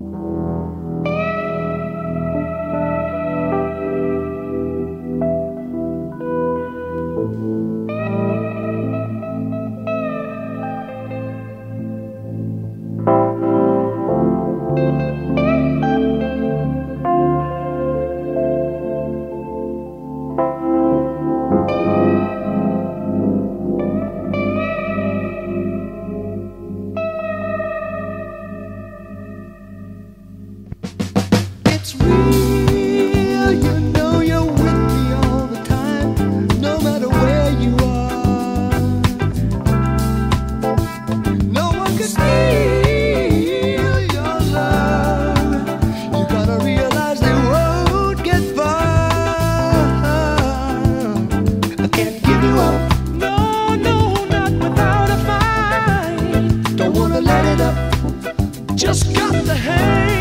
thank you. It's real, you know you're with me all the time, no matter where you are. No one can steal your love. You gotta realize they won't get far. I can't give you up. No, no, not without a fight. Don't wanna let it up. Just got to hang.